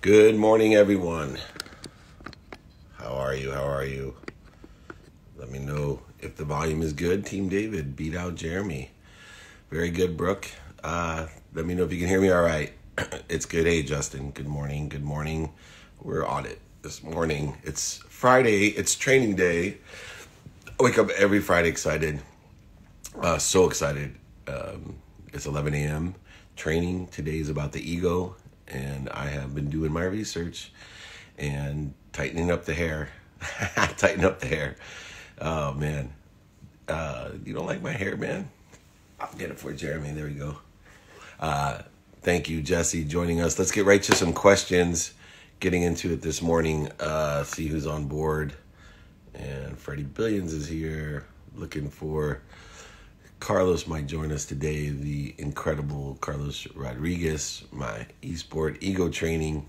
Good morning, everyone. How are you? How are you? Let me know if the volume is good. Team David beat out Jeremy. Very good, Brooke. Uh, let me know if you can hear me all right. it's good. Hey, Justin. Good morning. Good morning. We're on it this morning. It's Friday. It's training day. I wake up every Friday excited. Uh, so excited. Um, it's 11 a.m. Training today is about the ego, and I have been doing my research and tightening up the hair. Tighten up the hair. Oh man, uh, you don't like my hair, man? I'll get it for Jeremy. There we go. Uh, thank you, Jesse, joining us. Let's get right to some questions. Getting into it this morning. Uh, see who's on board. And Freddie Billions is here. Looking for Carlos might join us today. The incredible Carlos Rodriguez, my esport ego training,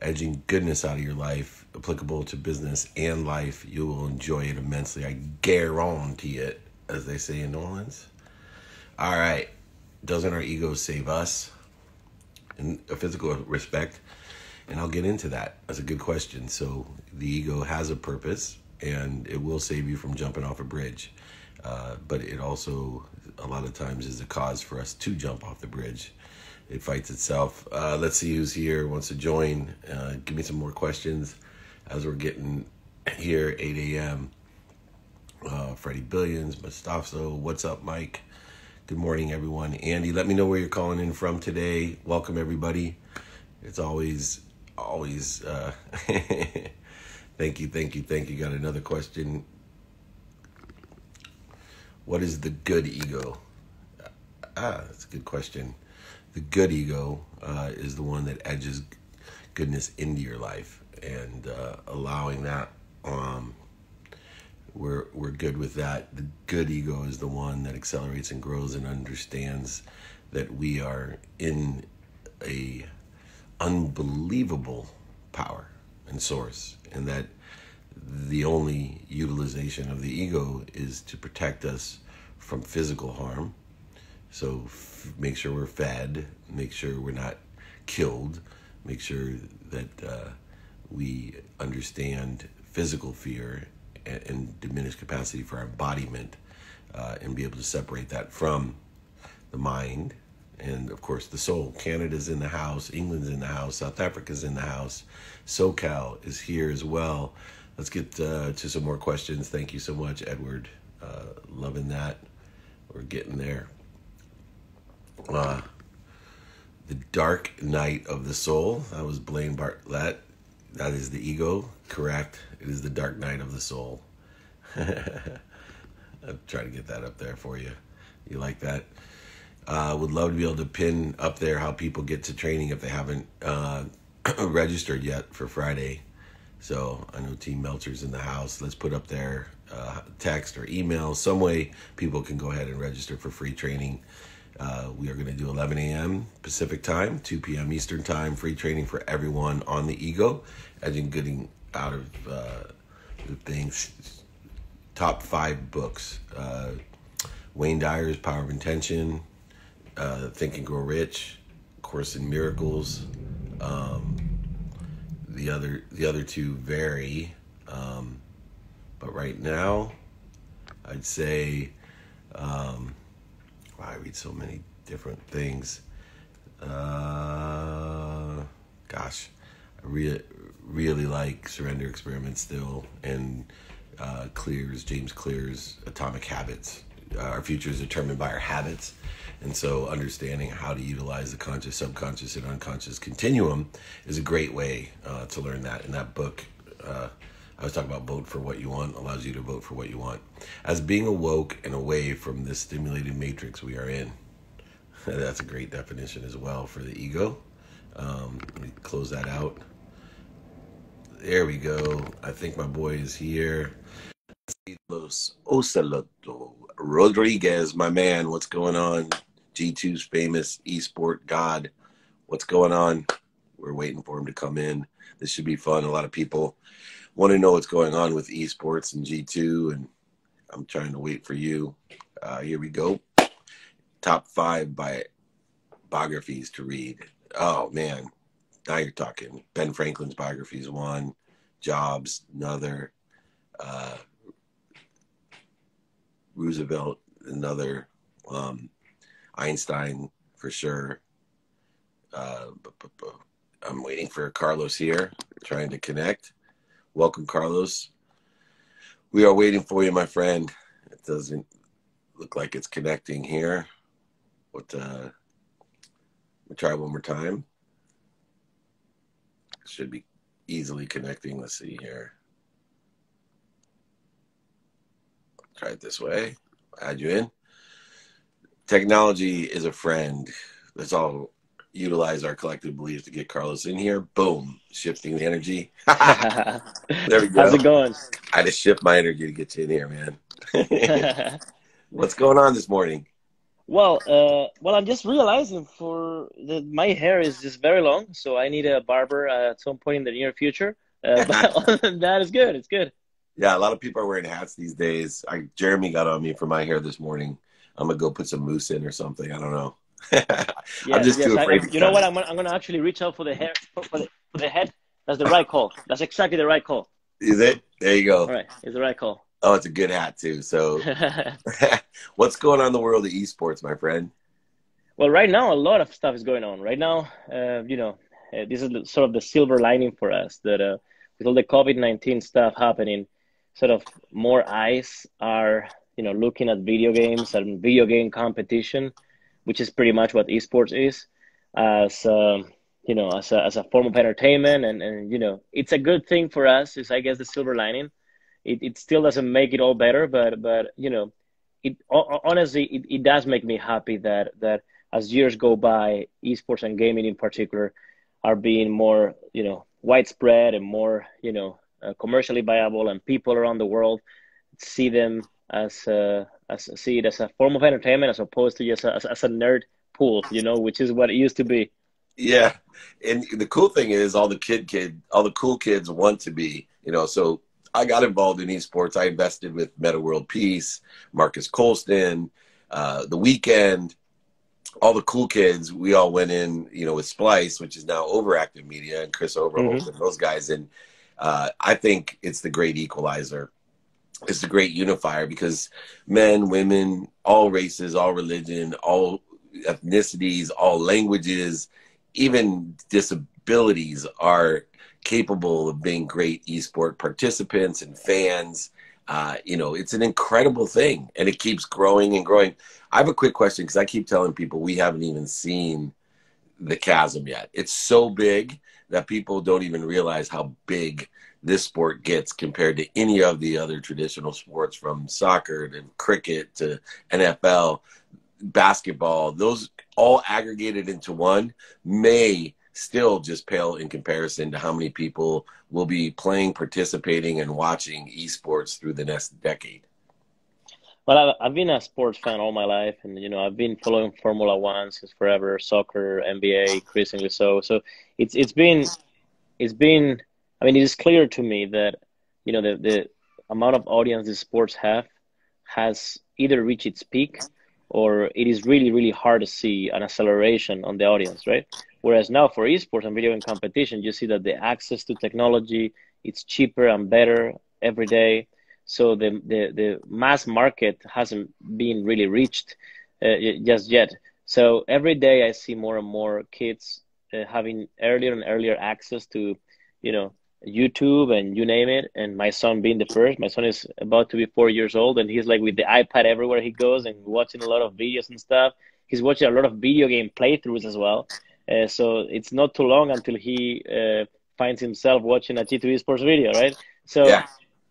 edging goodness out of your life, applicable to business and life. You will enjoy it immensely. I guarantee it, as they say in New Orleans. All right. Doesn't our ego save us in a physical respect? And I'll get into that. That's a good question. So the ego has a purpose and it will save you from jumping off a bridge. Uh, but it also, a lot of times, is a cause for us to jump off the bridge. It fights itself. Uh, let's see who's here, wants to join. Uh, give me some more questions as we're getting here, 8 a.m. Uh, Freddie Billions, Mustafa, what's up, Mike? Good morning, everyone. Andy, let me know where you're calling in from today. Welcome, everybody. It's always, always. Uh, thank you, thank you, thank you. Got another question. What is the good ego? Ah, that's a good question. The good ego uh, is the one that edges goodness into your life and uh, allowing that. Um, we're we're good with that. The good ego is the one that accelerates and grows and understands that we are in a unbelievable power and source, and that the only utilization of the ego is to protect us from physical harm. So f- make sure we're fed, make sure we're not killed, make sure that uh, we understand physical fear and, and diminished capacity for our embodiment, uh, and be able to separate that from the mind and of course the soul. Canada's in the house, England's in the house, South Africa's in the house, SoCal is here as well. Let's get uh, to some more questions. Thank you so much, Edward. Uh, loving that. We're getting there. Uh, the Dark Night of the Soul. That was Blaine Bartlett. That is the ego. Correct. It is the Dark Night of the Soul. I'll try to get that up there for you. You like that? Uh, would love to be able to pin up there how people get to training if they haven't uh, registered yet for Friday. So I know Team Meltzer's in the house. Let's put up their uh, text or email, some way people can go ahead and register for free training. Uh, we are going to do 11 a.m. Pacific time, 2 p.m. Eastern time, free training for everyone on the ego, As in getting out of uh, the things. Top five books: uh, Wayne Dyer's Power of Intention, uh, Think and Grow Rich, Course in Miracles. Um, the other the other two vary, um, but right now, I'd say. Um, wow, I read so many different things. Uh, gosh, I really really like Surrender Experiment still, and uh, Clear's James Clear's Atomic Habits. Uh, our future is determined by our habits. And so, understanding how to utilize the conscious, subconscious, and unconscious continuum is a great way uh, to learn that. In that book, uh, I was talking about vote for what you want, allows you to vote for what you want. As being awoke and away from this stimulated matrix we are in. That's a great definition as well for the ego. Um, let me close that out. There we go. I think my boy is here. Los Ocelote Rodriguez, my man. What's going on? G2's famous esport god. What's going on? We're waiting for him to come in. This should be fun. A lot of people want to know what's going on with esports and G2, and I'm trying to wait for you. Uh, here we go. Top five biographies to read. Oh man, now you're talking. Ben Franklin's biography is one, Jobs another, uh, Roosevelt another, um, Einstein for sure. Uh, I'm waiting for Carlos here, trying to connect. Welcome, Carlos. We are waiting for you, my friend. It doesn't look like it's connecting here. What? Uh, we try one more time. Should be easily connecting. Let's see here. Try it this way. Add you in. Technology is a friend. Let's all utilize our collective beliefs to get Carlos in here. Boom, shifting the energy. there we go. How's it going? I just shift my energy to get you in here, man. What's going on this morning? Well, uh, well, I'm just realizing for the, my hair is just very long, so I need a barber uh, at some point in the near future. Uh, but that, is good. It's good. Yeah, a lot of people are wearing hats these days. I, Jeremy got on me for my hair this morning. I'm gonna go put some mousse in or something. I don't know. I'm just yes, too afraid. I, you know what? I'm gonna, I'm gonna actually reach out for the hair for the, for the head. That's the right call. That's exactly the right call. Is it? There you go. All right, it's the right call. Oh, it's a good hat too. So, what's going on in the world of esports, my friend? Well, right now a lot of stuff is going on. Right now, uh, you know, uh, this is sort of the silver lining for us that uh, with all the COVID nineteen stuff happening, sort of more eyes are you know looking at video games and video game competition which is pretty much what esports is, as um, you know, as a, as a form of entertainment, and, and you know, it's a good thing for us. Is I guess the silver lining. It it still doesn't make it all better, but but you know, it honestly it, it does make me happy that that as years go by, esports and gaming in particular are being more you know widespread and more you know uh, commercially viable, and people around the world see them as a, as see it as a form of entertainment as opposed to just a, as, as a nerd pool, you know, which is what it used to be. Yeah, and the cool thing is, all the kid kid, all the cool kids want to be, you know. So I got involved in esports. I invested with Meta World Peace, Marques Colston, uh, the Weeknd, all the cool kids. We all went in, you know, with Splyce, which is now Overactive Media, and Chris Overholt mm-hmm. and those guys. And uh, I think it's the great equalizer it's a great unifier because men, women, all races, all religion, all ethnicities, all languages, even disabilities are capable of being great esport participants and fans. Uh, you know, it's an incredible thing and it keeps growing and growing. I have a quick question because I keep telling people we haven't even seen the chasm yet. It's so big that people don't even realize how big this sport gets compared to any of the other traditional sports from soccer to cricket to NFL, basketball, those all aggregated into one may still just pale in comparison to how many people will be playing, participating, and watching esports through the next decade. Well, I've been a sports fan all my life, and you know I've been following Formula One since forever, soccer, NBA, increasingly so. So it's it's been it's been I mean, it is clear to me that you know the the amount of audience the sports have has either reached its peak or it is really really hard to see an acceleration on the audience, right? Whereas now for esports and video game competition, you see that the access to technology it's cheaper and better every day. So the the, the mass market hasn't been really reached uh, just yet. So every day I see more and more kids uh, having earlier and earlier access to, you know, YouTube and you name it. And my son being the first, my son is about to be four years old, and he's like with the iPad everywhere he goes and watching a lot of videos and stuff. He's watching a lot of video game playthroughs as well. Uh, so it's not too long until he uh, finds himself watching a G2 Esports video, right? So yeah.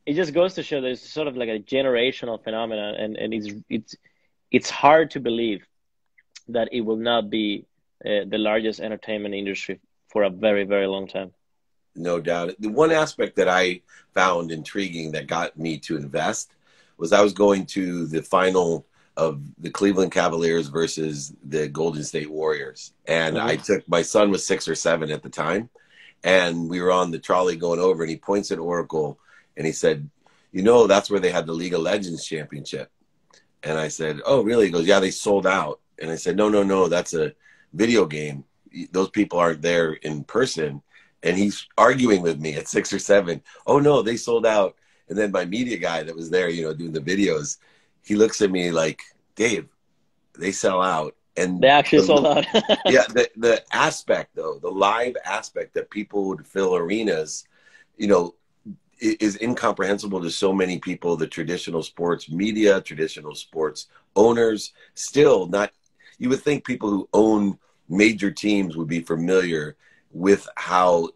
it just goes to show there's sort of like a generational phenomenon, and, and it's it's it's hard to believe that it will not be uh, the largest entertainment industry for a very very long time no doubt. The one aspect that I found intriguing that got me to invest was I was going to the final of the Cleveland Cavaliers versus the Golden State Warriors. And mm-hmm. I took my son was six or seven at the time. And we were on the trolley going over, and he points at Oracle and he said, You know, that's where they had the League of Legends championship. And I said, Oh, really? He goes, Yeah, they sold out. And I said, No, no, no, that's a video game those people aren't there in person and he's arguing with me at six or seven. Oh no, they sold out. And then my media guy that was there, you know, doing the videos, he looks at me like, Dave, they sell out. And they actually the, sold out. yeah, the the aspect though, the live aspect that people would fill arenas, you know, is incomprehensible to so many people. The traditional sports media, traditional sports owners, still not. You would think people who own major teams would be familiar with how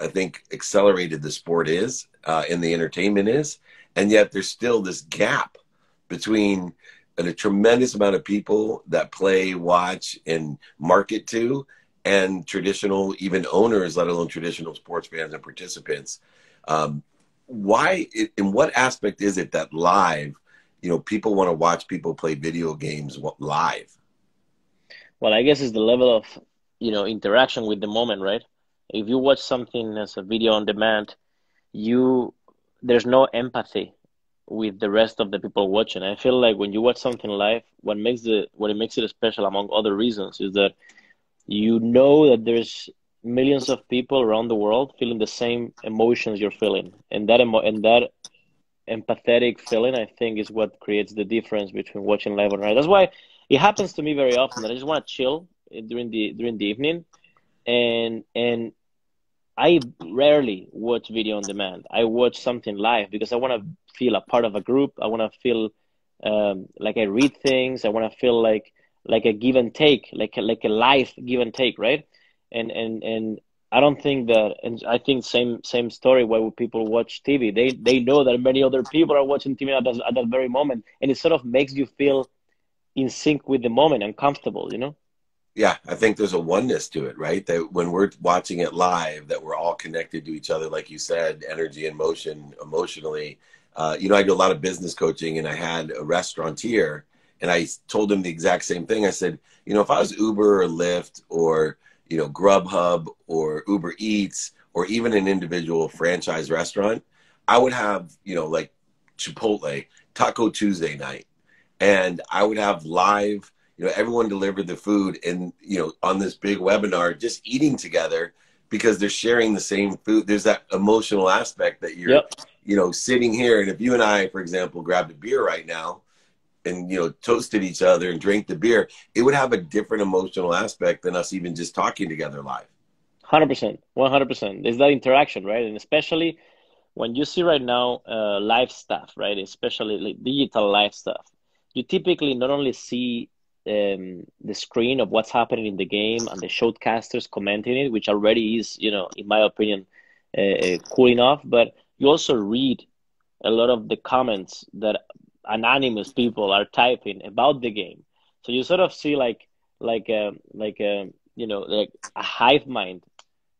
I think accelerated the sport is uh, and the entertainment is, and yet there's still this gap between a tremendous amount of people that play, watch, and market to, and traditional even owners, let alone traditional sports fans and participants. Um, why? In what aspect is it that live? You know, people want to watch people play video games live. Well, I guess it's the level of you know interaction with the moment right? If you watch something as a video on demand you there's no empathy with the rest of the people watching. I feel like when you watch something live what makes it what it makes it special among other reasons is that you know that there's millions of people around the world feeling the same emotions you're feeling. And that emo- and that empathetic feeling i think is what creates the difference between watching live and not. That's why it happens to me very often that i just want to chill during the during the evening, and and I rarely watch video on demand. I watch something live because I want to feel a part of a group. I want to feel um, like I read things. I want to feel like like a give and take, like a, like a life give and take, right? And and and I don't think that, and I think same same story. Why would people watch TV? They they know that many other people are watching TV at that, at that very moment, and it sort of makes you feel in sync with the moment and comfortable, you know yeah i think there's a oneness to it right? That when we're watching it live that we're all connected to each other like you said energy and motion emotionally. Uh, you know i do a lot of business coaching and i had a restaurateur and i told him the exact same thing. I said you know if i was uber or lyft or you know grubhub or uber eats or even an individual franchise restaurant i would have you know like chipotle taco tuesday night and i would have live you know everyone delivered the food and you know on this big webinar just eating together because they're sharing the same food. There's that emotional aspect that you're yep. you know sitting here. And if you and i for example grabbed a beer right now and you know toasted each other and drank the beer it would have a different emotional aspect than us even just talking together live. 100% 100% there's that interaction right? And especially when you see right now uh, live stuff right? Especially like digital live stuff. You typically not only see um, the screen of what's happening in the game and the shoutcasters commenting it, which already is, you know, in my opinion, uh, uh, cool enough. But you also read a lot of the comments that anonymous people are typing about the game. So you sort of see like like a, um, like a, um, you know like a hive mind,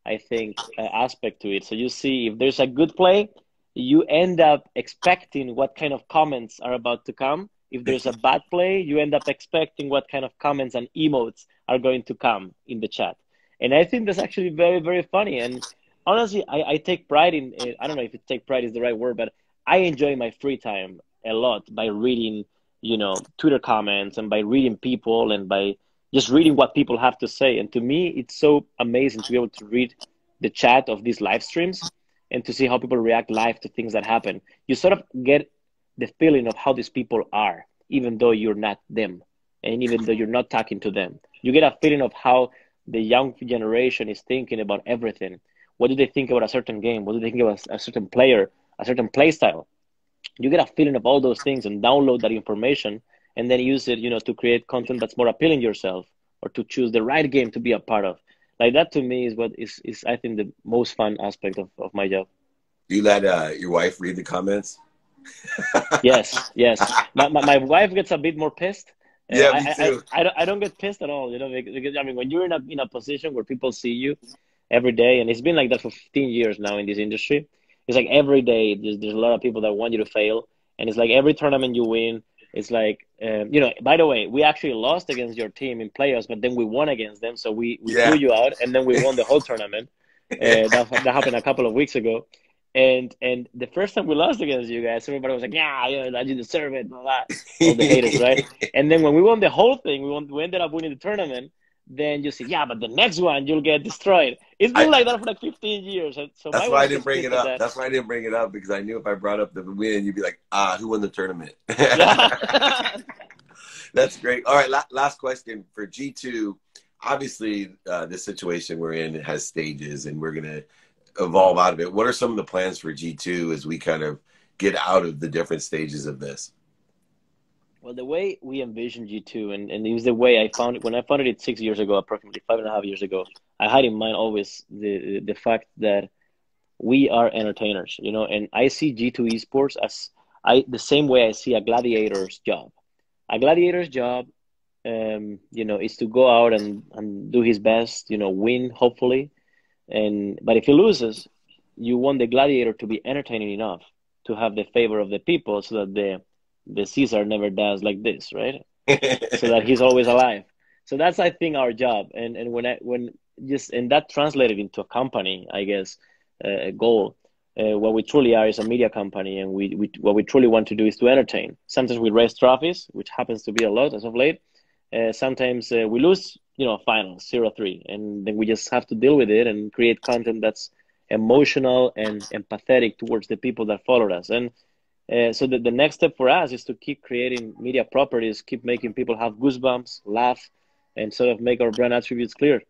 I think, uh, aspect to it. So you see if there's a good play, you end up expecting what kind of comments are about to come if there's a bad play, you end up expecting what kind of comments and emotes are going to come in the chat. And I think that's actually very, very funny. And honestly, I, I take pride in, eh, I don't know if take pride is the right word, but I enjoy my free time a lot by reading, you know, Twitter comments and by reading people and by just reading what people have to say. And to me, it's so amazing to be able to read the chat of these live streams and to see how people react live to things that happen. You sort of get the feeling of how these people are, even though you're not them, and even though you're not talking to them. You get a feeling of how the young generation is thinking about everything. What do they think about a certain game? What do they think about a certain player, a certain play style? You get a feeling of all those things and download that information and then use it, you know, to create content that's more appealing to yourself or to choose the right game to be a part of. Like that to me is what is, is I think the most fun aspect of, of my job. Do you let uh, your wife read the comments? Yes, yes. My, my, my, wife gets a bit more pissed. Yeah, I, me too. I, I, I, don't, I don't get pissed at all, you know, because I mean, when you're in a, in a position where people see you every day, and it's been like that for 15 years now in this industry, it's like every day there's, there's a lot of people that want you to fail. And it's like every tournament you win, it's like, um, you know, by the way, we actually lost against your team in playoffs, but then we won against them. So we, we yeah. threw you out, and then we won the whole tournament. Uh, that, that happened a couple of weeks ago. And and the first time we lost against you guys, everybody was like, "Yeah, you, know, you deserve it." Blah, blah. All the haters, right? and then when we won the whole thing, we won, we ended up winning the tournament. then you say, yeah, but the next one you'll get destroyed. It's been I, like that for like 15 years. So that's why I didn't bring it up. That. That's why I didn't bring it up because I knew if I brought up the win, you'd be like, ah, who won the tournament? that's great. All right, la- last question for G2. Obviously, uh, the situation we're in has stages, and we're gonna evolve out of it. What are some of the plans for G2 as we kind of get out of the different stages of this? Well, the way we envisioned G2, and, and it was the way I found it when I founded it six years ago, approximately five and a half years ago. I had in mind always the the fact that we are entertainers, you know, and I see G2 esports as I the same way I see a gladiator's job. A gladiator's job, um, you know, is to go out and, and do his best, you know, win hopefully, and but if he loses, you want the gladiator to be entertaining enough to have the favor of the people, so that the the Caesar never dies like this, right? so that he's always alive. So that's I think our job, and and when I when just and that translated into a company, I guess, uh, a goal. Uh, what we truly are is a media company, and we, we what we truly want to do is to entertain. Sometimes we raise trophies, which happens to be a lot as of late. Uh, sometimes uh, we lose, you know, finals zero three, and then we just have to deal with it and create content that's emotional and empathetic towards the people that followed us. And uh, so the, the next step for us is to keep creating media properties, keep making people have goosebumps, laugh, and sort of make our brand attributes clear.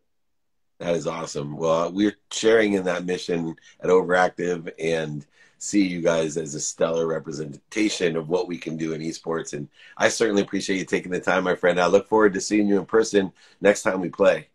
That is awesome. Well, we're sharing in that mission at Overactive and see you guys as a stellar representation of what we can do in esports. And I certainly appreciate you taking the time, my friend. I look forward to seeing you in person next time we play.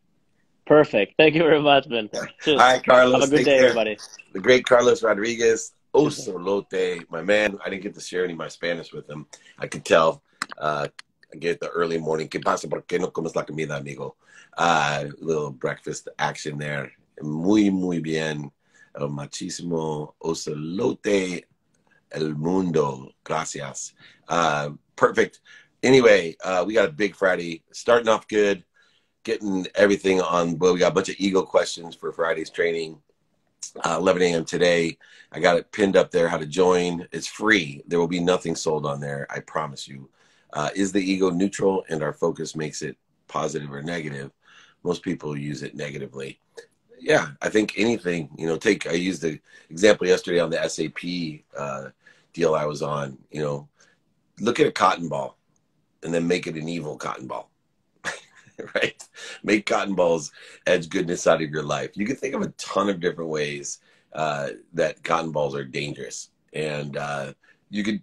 Perfect. Thank you very much, Ben. All right, Carlos. Have a good day, care. everybody. The great Carlos Rodriguez. Ocelote, my man. I didn't get to share any of my Spanish with him. I could tell. Uh, I get the early morning. ¿Qué pasa? ¿Por qué no comes la comida, amigo? Uh, little breakfast action there. Muy, muy bien. El machismo Ocelote el mundo. Gracias. Uh, perfect. Anyway, uh, we got a big Friday. Starting off good. Getting everything on. Well, we got a bunch of ego questions for Friday's training uh, 11 a.m. today. I got it pinned up there how to join. It's free. There will be nothing sold on there. I promise you. Uh, is the ego neutral and our focus makes it positive or negative? Most people use it negatively. Yeah, I think anything, you know, take, I used the example yesterday on the SAP uh, deal I was on, you know, look at a cotton ball and then make it an evil cotton ball. right? Make cotton balls edge goodness out of your life. You can think of a ton of different ways uh, that cotton balls are dangerous, and uh, you could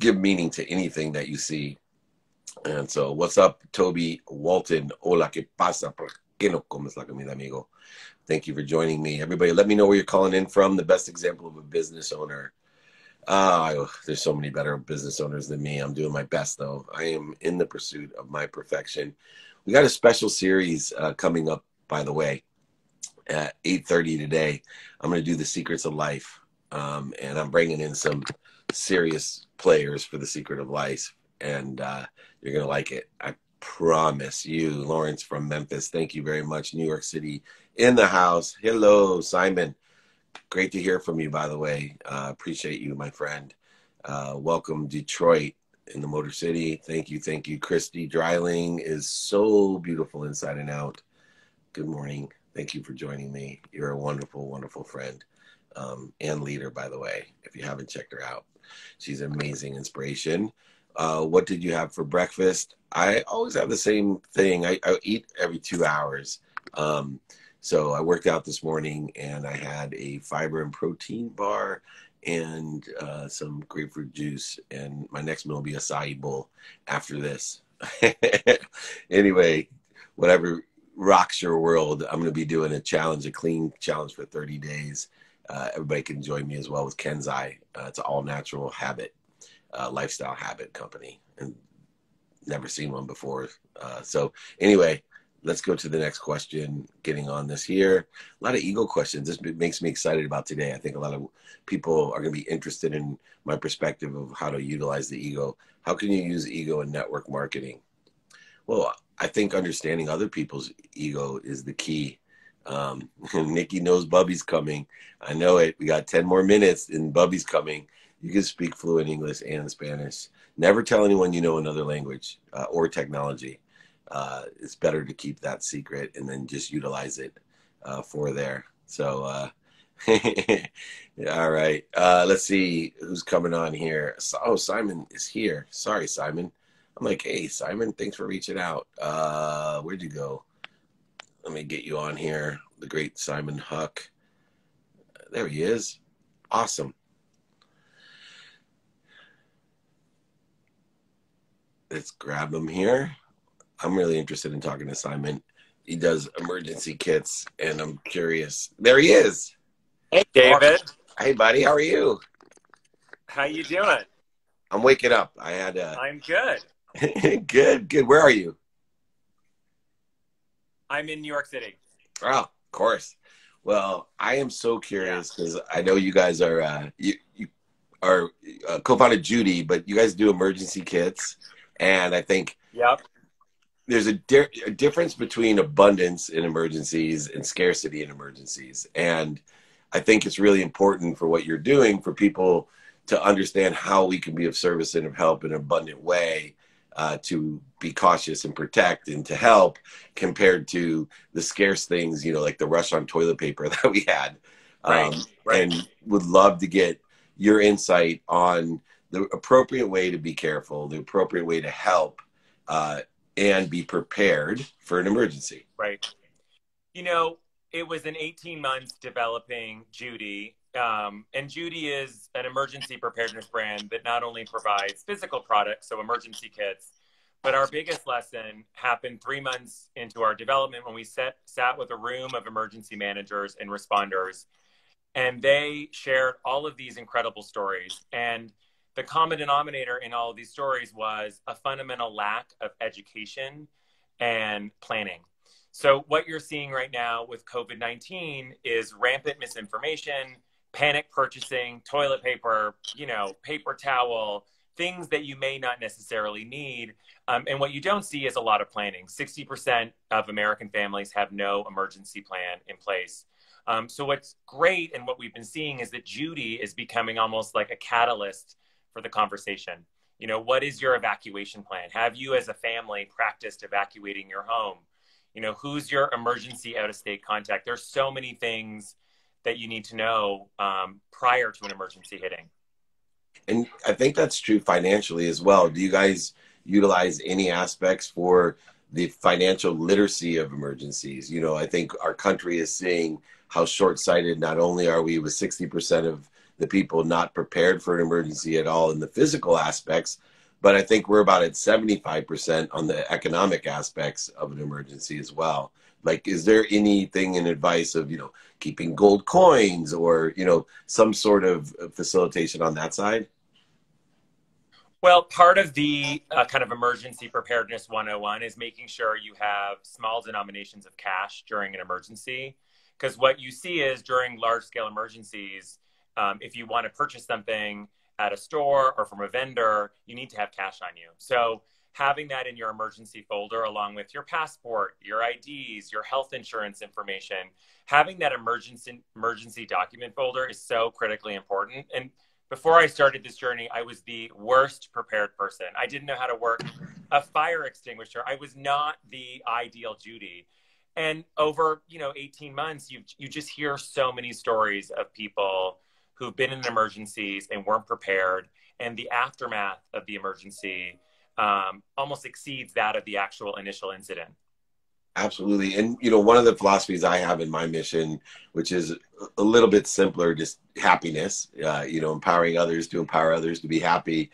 give meaning to anything that you see. And so, what's up, Toby Walton? Hola, ¿qué pasa? ¿Por qué no comes la comida, amigo? Thank you for joining me. Everybody, let me know where you're calling in from. The best example of a business owner. Uh, there's so many better business owners than me. I'm doing my best, though. I am in the pursuit of my perfection. We got a special series uh, coming up, by the way, at 8:30 today. I'm going to do the Secrets of Life, um, and I'm bringing in some serious players for the Secret of Life, and uh, you're going to like it. I promise you, Lawrence from Memphis. Thank you very much. New York City in the house. Hello, Simon. Great to hear from you, by the way. Uh, appreciate you, my friend. Uh, welcome, Detroit in the Motor City. Thank you, thank you. Christy Dryling is so beautiful inside and out. Good morning. Thank you for joining me. You're a wonderful, wonderful friend um, and leader, by the way, if you haven't checked her out. She's an amazing inspiration. Uh, what did you have for breakfast? I always have the same thing. I, I eat every two hours. Um, so I worked out this morning and I had a fiber and protein bar and uh, some grapefruit juice. And my next meal will be a acai bowl after this. anyway, whatever rocks your world, I'm going to be doing a challenge, a clean challenge for 30 days. Uh, everybody can join me as well with Kenzai. Uh, it's an all natural habit, uh, lifestyle habit company, and never seen one before. Uh, so, anyway, let's go to the next question. Getting on this here, a lot of ego questions. This makes me excited about today. I think a lot of people are going to be interested in my perspective of how to utilize the ego. How can you use ego in network marketing? Well, I think understanding other people's ego is the key. Um, Nikki knows Bubby's coming. I know it. We got 10 more minutes and Bubby's coming. You can speak fluent English and Spanish. Never tell anyone you know another language uh, or technology uh, it's better to keep that secret and then just utilize it uh, for there. So, uh, all right. Uh, let's see who's coming on here. Oh, Simon is here. Sorry, Simon. I'm like, hey, Simon, thanks for reaching out. Uh, where'd you go? Let me get you on here. The great Simon Huck. There he is. Awesome. Let's grab him here. I'm really interested in talking to Simon. He does emergency kits, and I'm curious. There he is. Hey, David. Hey, buddy. How are you? How you doing? I'm waking up. I had a. I'm good. good, good. Where are you? I'm in New York City. Oh, of course. Well, I am so curious because yeah. I know you guys are uh, you you are uh, co-founded Judy, but you guys do emergency kits, and I think yep. There's a, di- a difference between abundance in emergencies and scarcity in emergencies, and I think it's really important for what you're doing for people to understand how we can be of service and of help in an abundant way uh, to be cautious and protect and to help compared to the scarce things, you know, like the rush on toilet paper that we had. Right, um, right. And would love to get your insight on the appropriate way to be careful, the appropriate way to help, uh, and be prepared for an emergency. Right. You know, it was an 18 months developing Judy. Um, and Judy is an emergency preparedness brand that not only provides physical products, so emergency kits, but our biggest lesson happened three months into our development when we set, sat with a room of emergency managers and responders. And they shared all of these incredible stories. And the common denominator in all of these stories was a fundamental lack of education and planning. So, what you're seeing right now with COVID 19 is rampant misinformation, panic purchasing, toilet paper, you know, paper towel, things that you may not necessarily need. Um, and what you don't see is a lot of planning. 60% of American families have no emergency plan in place. Um, so, what's great and what we've been seeing is that Judy is becoming almost like a catalyst for the conversation. You know, what is your evacuation plan? Have you, as a family, practiced evacuating your home? you know who's your emergency out of state contact there's so many things that you need to know um, prior to an emergency hitting and i think that's true financially as well do you guys utilize any aspects for the financial literacy of emergencies you know i think our country is seeing how short-sighted not only are we with 60% of the people not prepared for an emergency at all in the physical aspects but I think we're about at 75% on the economic aspects of an emergency as well. Like, is there anything in advice of, you know, keeping gold coins or, you know, some sort of facilitation on that side? Well, part of the uh, kind of emergency preparedness 101 is making sure you have small denominations of cash during an emergency. Because what you see is during large scale emergencies, um, if you want to purchase something, at a store or from a vendor, you need to have cash on you. So having that in your emergency folder along with your passport, your IDs, your health insurance information, having that emergency emergency document folder is so critically important. And before I started this journey, I was the worst prepared person. I didn't know how to work a fire extinguisher. I was not the ideal Judy. And over, you know, 18 months, you you just hear so many stories of people who've been in emergencies and weren't prepared, and the aftermath of the emergency um, almost exceeds that of the actual initial incident. Absolutely. And, you know, one of the philosophies I have in my mission, which is a little bit simpler, just happiness, uh, you know, empowering others to empower others to be happy.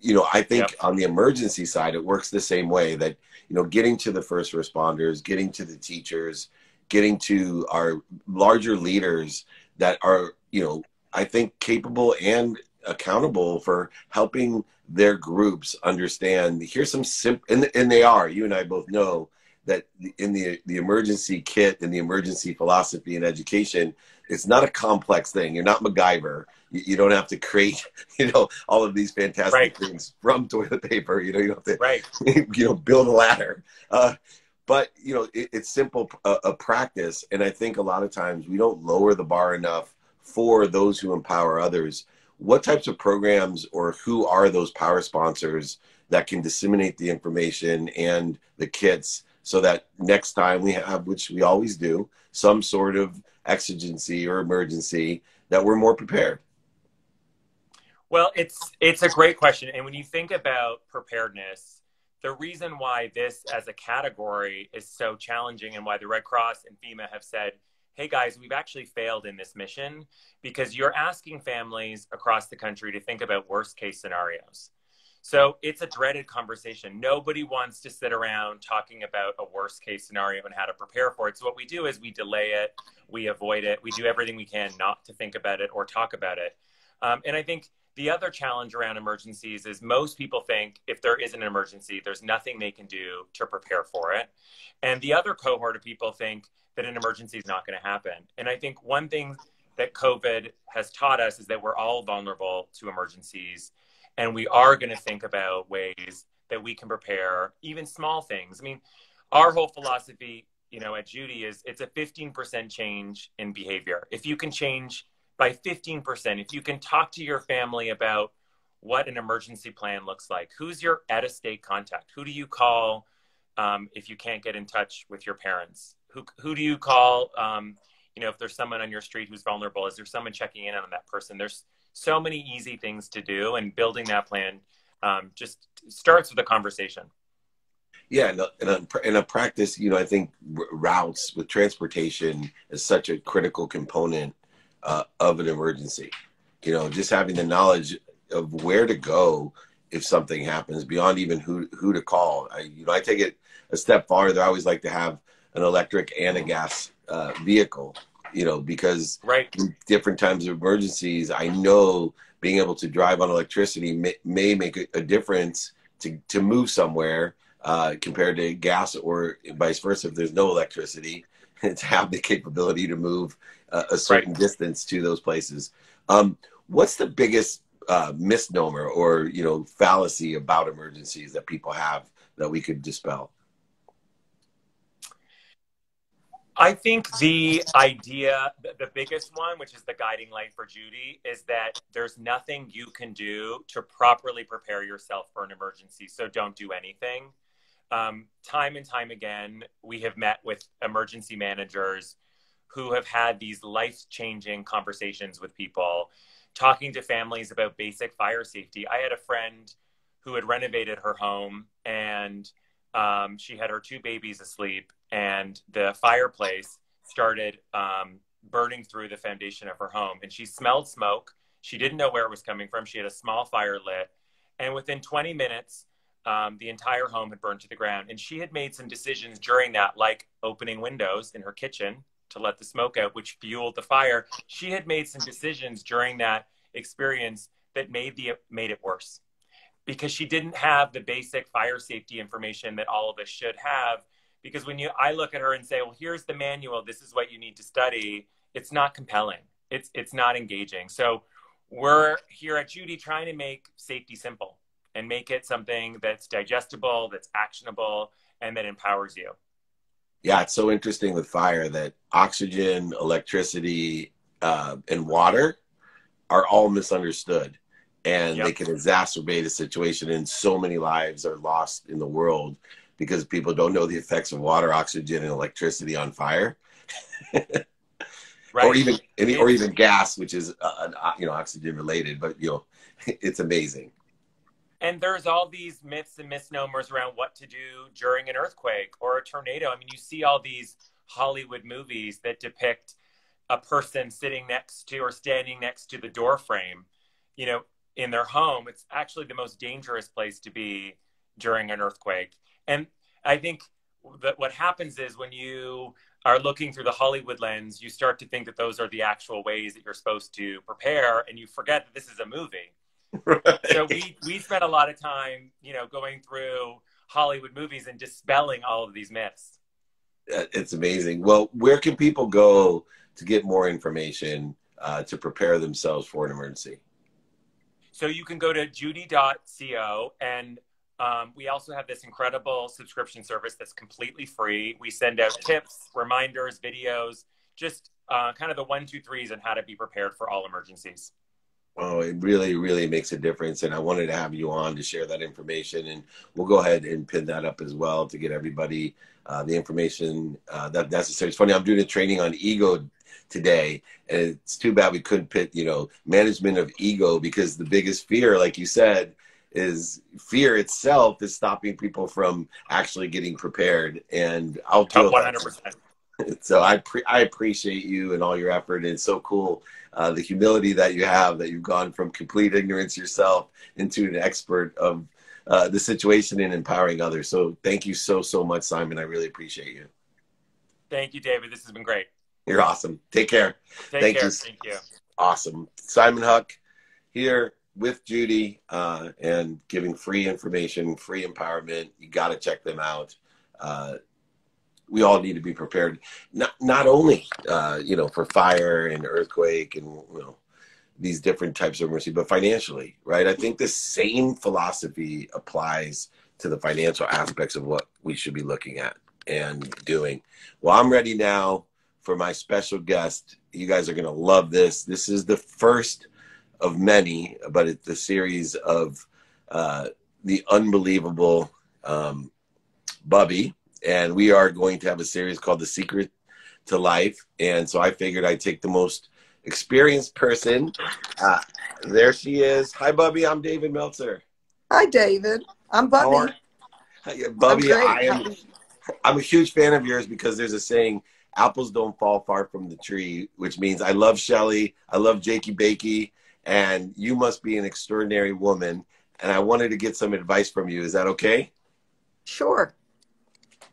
You know, I think yep. on the emergency side, it works the same way that, you know, getting to the first responders, getting to the teachers, getting to our larger leaders that are, you know, I think, capable and accountable for helping their groups understand. Here's some simple, and, and they are. You and I both know that in the the emergency kit and the emergency philosophy and education, it's not a complex thing. You're not MacGyver. You, you don't have to create, you know, all of these fantastic right. things from toilet paper. You know, you don't have to, right. you know, build a ladder. Uh, but you know, it, it's simple uh, a practice, and I think a lot of times we don't lower the bar enough for those who empower others. What types of programs or who are those power sponsors that can disseminate the information and the kits so that next time we have, which we always do, some sort of exigency or emergency, that we're more prepared. Well, it's it's a great question, and when you think about preparedness, the reason why this as a category is so challenging, and why the Red Cross and FEMA have said, "Hey guys, we've actually failed in this mission," because you're asking families across the country to think about worst case scenarios. So it's a dreaded conversation. Nobody wants to sit around talking about a worst case scenario and how to prepare for it. So what we do is we delay it, we avoid it, we do everything we can not to think about it or talk about it. Um, and I think the other challenge around emergencies is most people think if there is an emergency, there's nothing they can do to prepare for it. And the other cohort of people think that an emergency is not going to happen. And I think one thing that COVID has taught us is that we're all vulnerable to emergencies and we are going to think about ways that we can prepare even small things. I mean our whole philosophy you know at judy is it's a 15% change in behavior. If you can change by 15% if you can talk to your family about what an emergency plan looks like who's your at a state contact? Who do you call um, if you can't get in touch with your parents who, who do you call um, you know if there's someone on your street who's vulnerable is there someone checking in on that person there's so many easy things to do, and building that plan um, just starts with a conversation. Yeah, and a, and, a, practice, you know, I think routes with transportation is such a critical component uh, of an emergency. You know, just having the knowledge of where to go if something happens, beyond even who who to call. I, you know, I take it a step farther. I always like to have an electric and a gas uh, vehicle you know, because right. different times of emergencies, I know being able to drive on electricity may, may make a, a, difference to, to move somewhere uh, compared to gas or vice versa. If there's no electricity, to have the capability to move uh, a certain right. distance to those places. Um, what's the biggest uh, misnomer or you know fallacy about emergencies that people have that we could dispel? I think the idea, the biggest one, which is the guiding light for Judy, is that there's nothing you can do to properly prepare yourself for an emergency. So don't do anything. Um, time and time again, we have met with emergency managers who have had these life changing conversations with people, talking to families about basic fire safety. I had a friend who had renovated her home and um, she had her two babies asleep and the fireplace started um, burning through the foundation of her home. And she smelled smoke. She didn't know where it was coming from. She had a small fire lit. And within 20 minutes, um, the entire home had burned to the ground. And she had made some decisions during that, like opening windows in her kitchen to let the smoke out, which fueled the fire. She had made some decisions during that experience that made the made it worse because she didn't have the basic fire safety information that all of us should have because when you I look at her and say, "Well, here's the manual. This is what you need to study." It's not compelling. It's it's not engaging. So we're here at Judy trying to make safety simple and make it something that's digestible, that's actionable, and that empowers you. Yeah, it's so interesting with fire that oxygen, electricity, uh, and water are all misunderstood and yep. they can exacerbate a situation and so many lives are lost in the world because people don't know the effects of water, oxygen, and electricity on fire, right. or even any, or even gas, which is uh, uh, you know oxygen related. But you know, it's amazing. And there's all these myths and misnomers around what to do during an earthquake or a tornado. I mean, you see all these Hollywood movies that depict a person sitting next to or standing next to the door frame, you know, in their home. It's actually the most dangerous place to be during an earthquake. And I think that what happens is when you are looking through the Hollywood lens, you start to think that those are the actual ways that you're supposed to prepare, and you forget that this is a movie. Right. So we we spent a lot of time, you know, going through Hollywood movies and dispelling all of these myths. Uh, it's amazing. Well, where can people go to get more information uh, to prepare themselves for an emergency? So you can go to judy.co and um, we also have this incredible subscription service that's completely free. We send out tips, reminders, videos, just uh, kind of the one, two, threes on how to be prepared for all emergencies. Oh, it really, really makes a difference. And I wanted to have you on to share that information. And we'll go ahead and pin that up as well to get everybody uh, the information uh, that necessary. It's funny, I'm doing a training on ego today. And it's too bad we couldn't put, you know, management of ego because the biggest fear, like you said, is fear itself is stopping people from actually getting prepared. And I'll tell 100%. So I pre- I appreciate you and all your effort. And it's so cool uh, the humility that you have that you've gone from complete ignorance yourself into an expert of uh, the situation and empowering others. So thank you so so much, Simon. I really appreciate you. Thank you, David. This has been great. You're awesome. Take care. Take Thank care. you. Thank you. Awesome. Simon Huck here with Judy uh, and giving free information, free empowerment. You got to check them out. We all need to be prepared, not not only uh, you know for fire and earthquake and you know these different types of emergency, but financially, right? I think the same philosophy applies to the financial aspects of what we should be looking at and doing. Well, I'm ready now for my special guest. You guys are going to love this. This is the first of many, but it's the series of uh, the unbelievable um, Bubby. And we are going to have a series called The Secret to Life. And so I figured I'd take the most experienced person. Uh, there she is. Hi, Bubby. I'm David Meltzer. Hi, David. I'm Bubby. Bubby, I am. I'm a huge fan of yours because there's a saying apples don't fall far from the tree, which means I love Shelly, I love Jakey Bakey, and you must be an extraordinary woman. And I wanted to get some advice from you. Is that okay? Sure.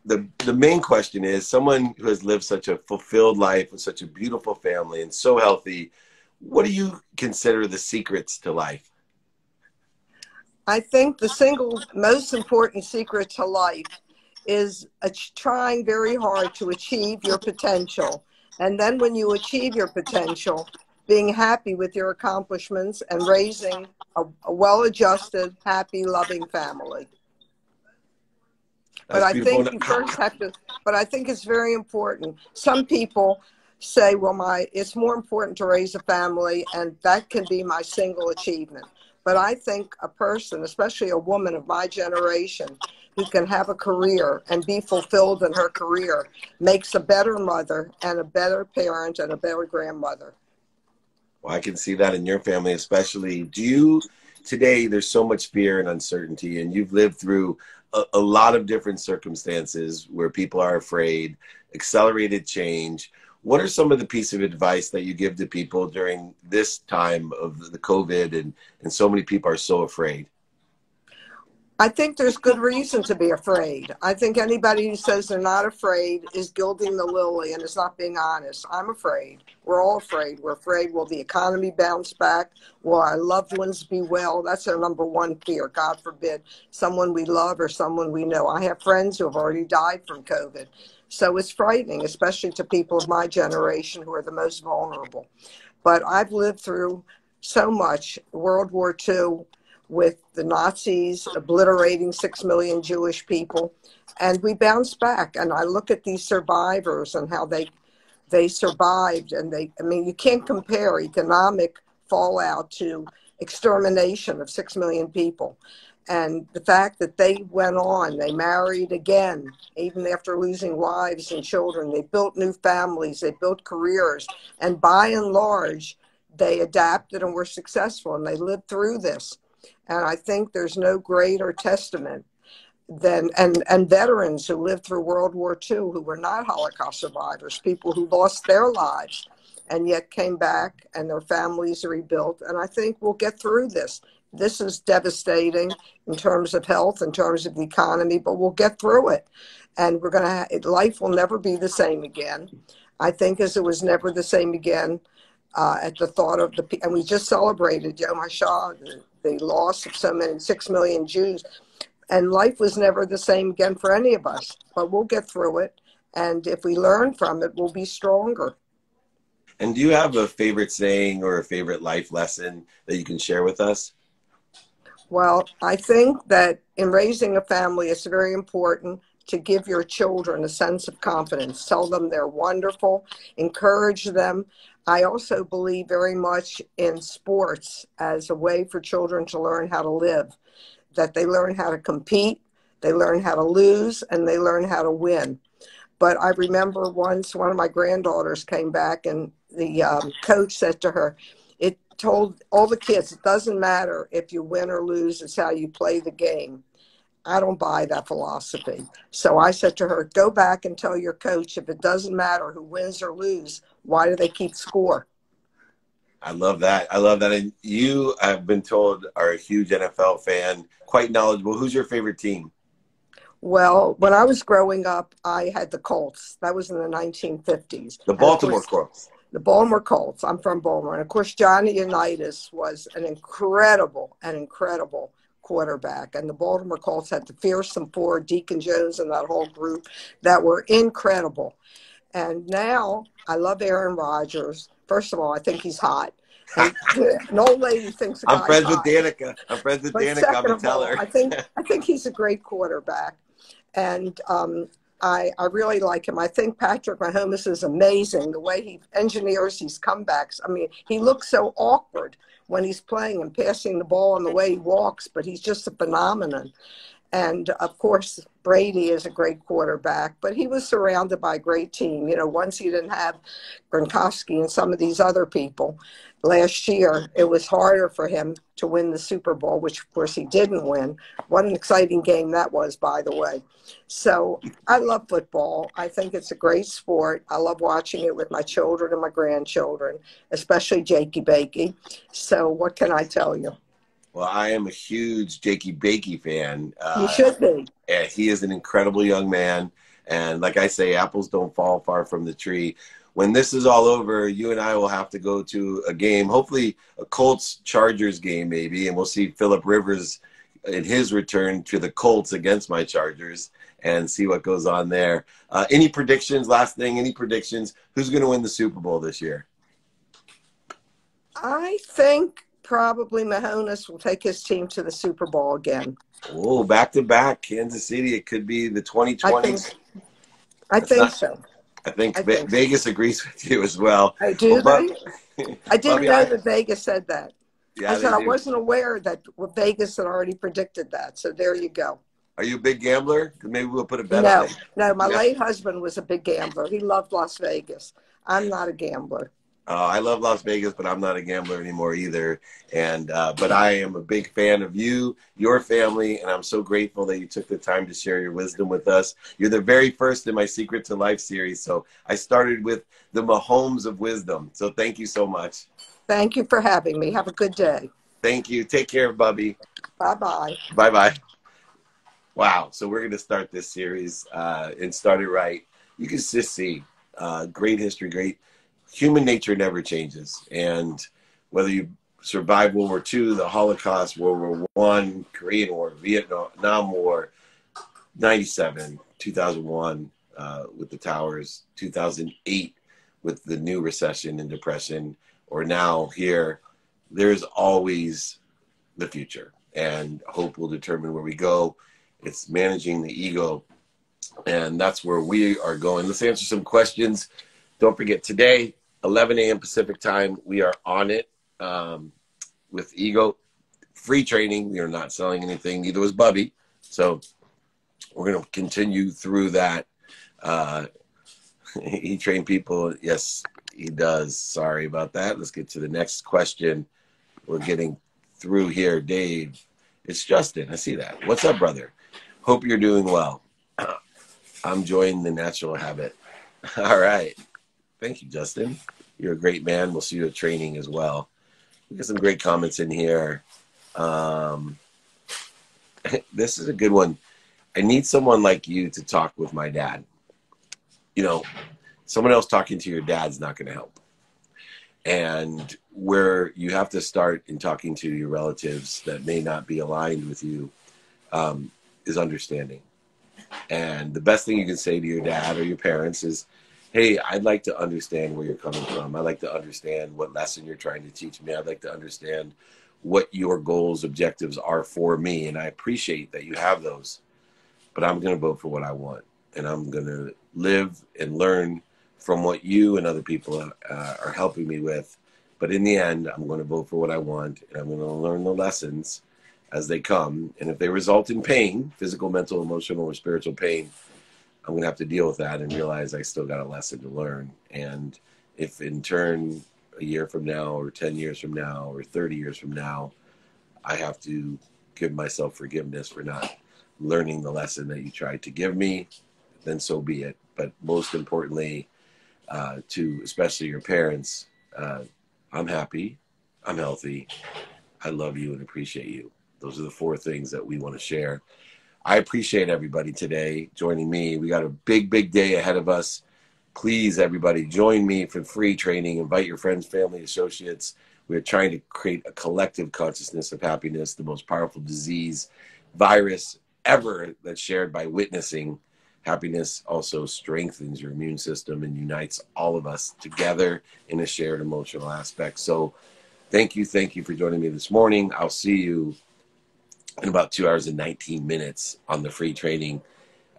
The, the main question is someone who has lived such a fulfilled life with such a beautiful family and so healthy, what do you consider the secrets to life? I think the single most important secret to life is trying very hard to achieve your potential. And then when you achieve your potential, being happy with your accomplishments and raising a, a well adjusted, happy, loving family. But I think you first have to, but I think it's very important. Some people say, well, my, it's more important to raise a family, and that can be my single achievement. But I think a person, especially a woman of my generation, who can have a career and be fulfilled in her career makes a better mother and a better parent and a better grandmother. Well, I can see that in your family, especially. Do you today? There's so much fear and uncertainty, and you've lived through a, a lot of different circumstances where people are afraid, accelerated change. What are some of the piece of advice that you give to people during this time of the COVID and, and so many people are so afraid? I think there's good reason to be afraid. I think anybody who says they're not afraid is gilding the lily and is not being honest. I'm afraid. We're all afraid. We're afraid will the economy bounce back? Will our loved ones be well? That's our number one fear. God forbid someone we love or someone we know. I have friends who have already died from COVID. So it's frightening, especially to people of my generation who are the most vulnerable. But I've lived through so much World War II with the Nazis obliterating six million Jewish people. And we bounced back. And I look at these survivors and how they they survived and they I mean you can't compare economic fallout to extermination of six million people. And the fact that they went on, they married again, even after losing wives and children. They built new families, they built careers, and by and large, they adapted and were successful and they lived through this. And I think there's no greater testament than and and veterans who lived through World War II who were not Holocaust survivors, people who lost their lives and yet came back and their families rebuilt. And I think we'll get through this. This is devastating in terms of health, in terms of the economy, but we'll get through it. And we're going to, life will never be the same again. I think as it was never the same again uh, at the thought of the, and we just celebrated Yom HaShoah, the, the loss of so many, six million Jews. And life was never the same again for any of us, but we'll get through it. And if we learn from it, we'll be stronger. And do you have a favorite saying or a favorite life lesson that you can share with us? Well, I think that in raising a family, it's very important to give your children a sense of confidence. Tell them they're wonderful, encourage them. I also believe very much in sports as a way for children to learn how to live, that they learn how to compete, they learn how to lose, and they learn how to win. But I remember once one of my granddaughters came back and the um, coach said to her, it told all the kids, it doesn't matter if you win or lose, it's how you play the game. I don't buy that philosophy. So I said to her, go back and tell your coach if it doesn't matter who wins or lose, why do they keep score? I love that. I love that. And you, I've been told, are a huge NFL fan, quite knowledgeable. Who's your favorite team? Well, when I was growing up, I had the Colts. That was in the 1950s. The Baltimore course, Colts. The Baltimore Colts. I'm from Baltimore. And of course, Johnny Unitas was an incredible, an incredible quarterback. And the Baltimore Colts had the fearsome four, Deacon Jones and that whole group that were incredible. And now I love Aaron Rodgers. First of all, I think he's hot. Old lady thinks I'm friends hot. with Danica. I'm friends with but Danica. I'm a teller. I think I think he's a great quarterback, and um, I I really like him. I think Patrick Mahomes is amazing. The way he engineers these comebacks. I mean, he looks so awkward when he's playing and passing the ball and the way he walks, but he's just a phenomenon. And of course, Brady is a great quarterback, but he was surrounded by a great team. You know, once he didn't have Gronkowski and some of these other people last year, it was harder for him to win the Super Bowl, which of course he didn't win. What an exciting game that was, by the way. So I love football. I think it's a great sport. I love watching it with my children and my grandchildren, especially Jakey Bakey. So what can I tell you? Well, I am a huge Jakey Bakey fan. Uh, you should be. And he is an incredible young man. And like I say, apples don't fall far from the tree. When this is all over, you and I will have to go to a game, hopefully a Colts Chargers game, maybe, and we'll see Philip Rivers in his return to the Colts against my Chargers and see what goes on there. Uh, any predictions? Last thing, any predictions? Who's going to win the Super Bowl this year? I think probably Mahomes will take his team to the Super Bowl again. Oh, back to back, Kansas City. It could be the 2020s. I think, I think not, so. I think, I think Vegas so. agrees with you as well. I do. Well, I didn't Bobby, know I, that Vegas said that. Yeah, I said I wasn't aware that Vegas had already predicted that. So there you go. Are you a big gambler? Maybe we'll put a bet no, on it. No, my yeah. late husband was a big gambler. He loved Las Vegas. I'm not a gambler. Uh, I love Las Vegas, but I'm not a gambler anymore either. And uh, but I am a big fan of you, your family, and I'm so grateful that you took the time to share your wisdom with us. You're the very first in my Secret to Life series, so I started with the Mahomes of wisdom. So thank you so much. Thank you for having me. Have a good day. Thank you. Take care, Bubby. Bye bye. Bye bye. Wow. So we're going to start this series uh, and start it right. You can just see uh, great history, great human nature never changes. And whether you survive World War II, the Holocaust, World War One, Korean War, Vietnam War, 97, 2001 uh, with the towers, 2008 with the new recession and depression, or now here, there's always the future. And hope will determine where we go. It's managing the ego. And that's where we are going. Let's answer some questions. Don't forget today, 11 a.m. Pacific time. We are on it um, with Ego. Free training. We are not selling anything. Neither was Bubby. So we're going to continue through that. Uh, he trained people. Yes, he does. Sorry about that. Let's get to the next question. We're getting through here. Dave, it's Justin. I see that. What's up, brother? Hope you're doing well. I'm enjoying the natural habit. All right. Thank you, Justin. You're a great man. We'll see you at training as well. We got some great comments in here. Um, this is a good one. I need someone like you to talk with my dad. You know, someone else talking to your dad's not going to help. And where you have to start in talking to your relatives that may not be aligned with you um, is understanding. And the best thing you can say to your dad or your parents is, hey, I'd like to understand where you're coming from. I'd like to understand what lesson you're trying to teach me. I'd like to understand what your goals, objectives are for me. And I appreciate that you have those. but I'm going to vote for what I want. And I'm going to live and learn from what you and other people uh, are helping me with. But in the end, I'm going to vote for what I want and I'm going to learn the lessons as they come. And if they result in pain, physical, mental, emotional, or spiritual pain, I'm going to have to deal with that and realize I still got a lesson to learn. And if in turn, a year from now, or 10 years from now, or 30 years from now, I have to give myself forgiveness for not learning the lesson that you tried to give me, then so be it. But most importantly, uh, to especially your parents, uh, I'm happy, I'm healthy, I love you and appreciate you. Those are the four things that we want to share. I appreciate everybody today joining me. We got a big, big day ahead of us. Please, everybody, join me for free training. Invite your friends, family, associates. We're trying to create a collective consciousness of happiness, the most powerful disease, virus ever that's shared by witnessing. Happiness also strengthens your immune system and unites all of us together in a shared emotional aspect. So, thank you. Thank you for joining me this morning. I'll see you in about two hours and 19 minutes on the free training.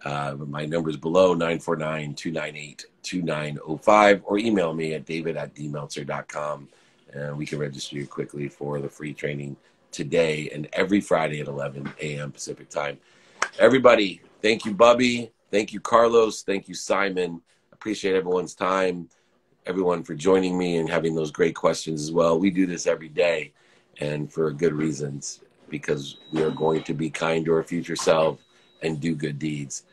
Uh, my number is below 949 298 2905 or email me at david at dmeltzer.com and we can register you quickly for the free training today and every Friday at 11 a.m. Pacific time. Everybody, thank you, Bubby. Thank you, Carlos. Thank you, Simon. Appreciate everyone's time, everyone for joining me and having those great questions as well. We do this every day and for good reasons because we are going to be kind to our future self and do good deeds.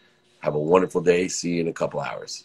Have a wonderful day. See you in a couple hours.